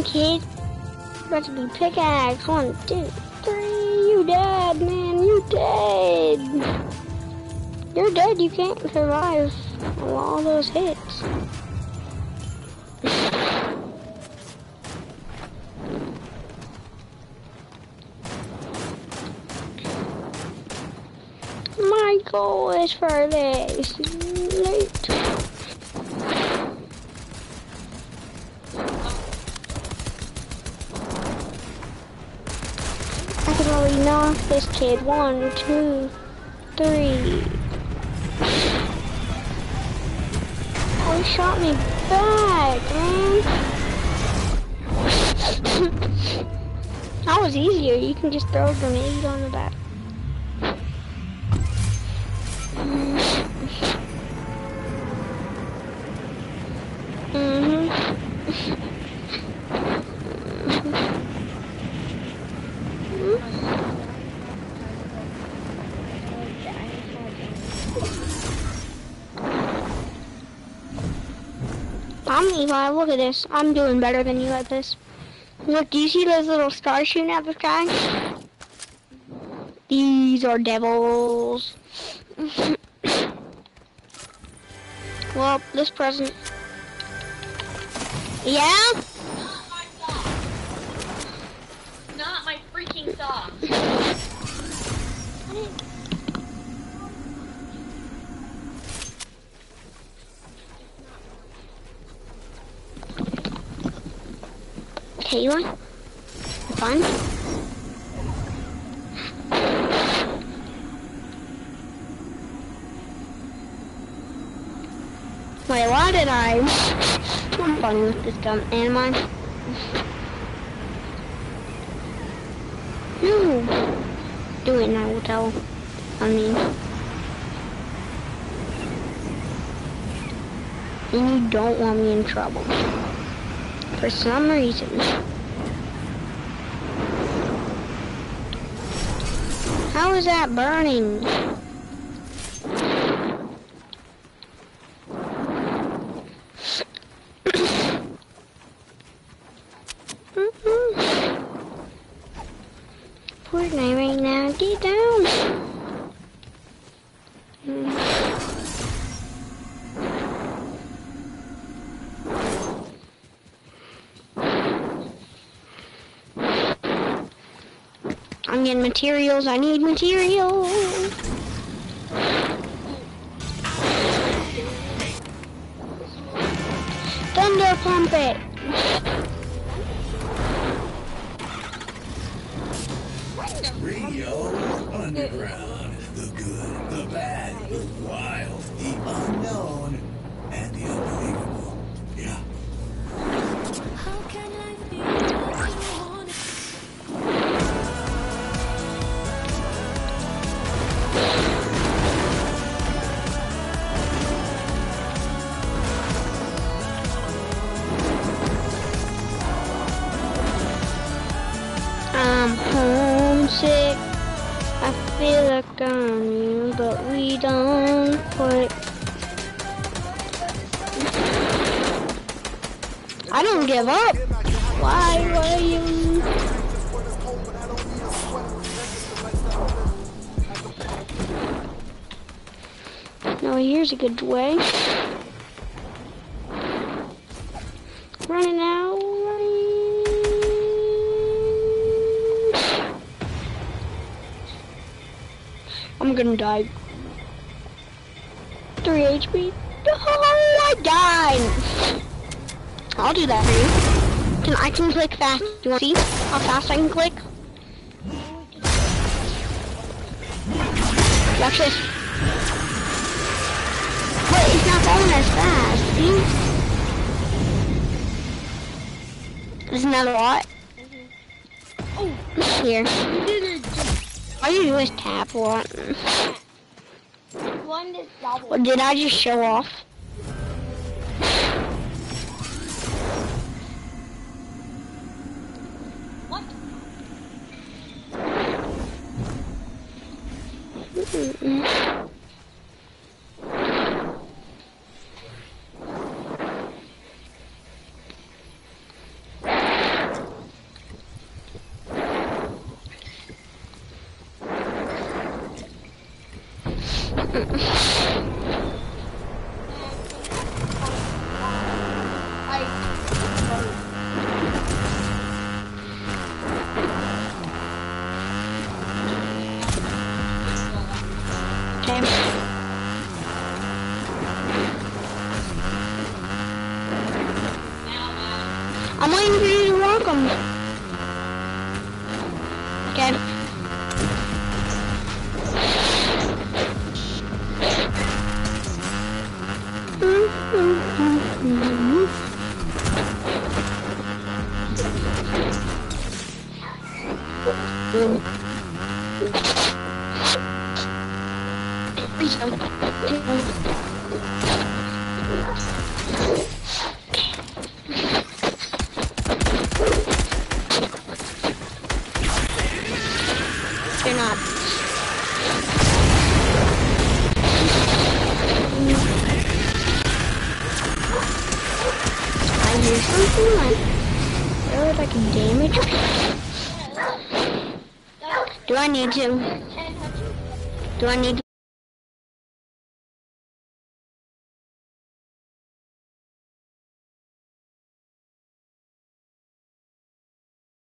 on, kid. About to be pickaxe. One, two, three. You dead, man. You dead. You're dead. You can't survive all those hits. My goal is for this. Late. I can already knock this kid. One, two, three. Oh, he shot me back, man. that was easier. You can just throw a grenade on the back. I'm look at this. I'm doing better than you at this. Look, do you see those little stars shooting at the sky? These are devils. well, this present. Yeah? Okay, you want? Fun? Wait, why did I? I'm funny with this am I? No. Do it and I will tell. I mean. And you don't want me in trouble. For some reason. How is that burning? I'm getting materials. I need materials. We don't quit. I don't give up. Why were you? No, here's a good way. Running out. Running. I'm gonna die. 3 HP. Oh, I died. I'll do that for you. Can I can click fast? Do you want to see how fast I can click? This. Wait, it's not going as fast. See? Isn't that a lot? Oh, here. All you do is tap one. One. What did I just show off? What? Need to? Do I need